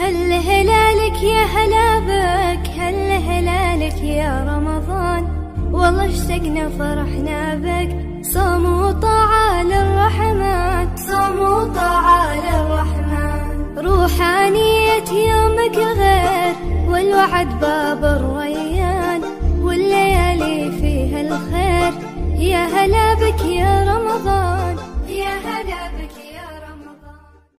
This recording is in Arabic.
هل هلالك يا هلا بك هل هلالك يا رمضان؟ والله اشتقنا فرحنا بك. صوم وطاعة للرحمن. صوم وطاعة للرحمن. روحانية يومك غير والوعد باب الروح.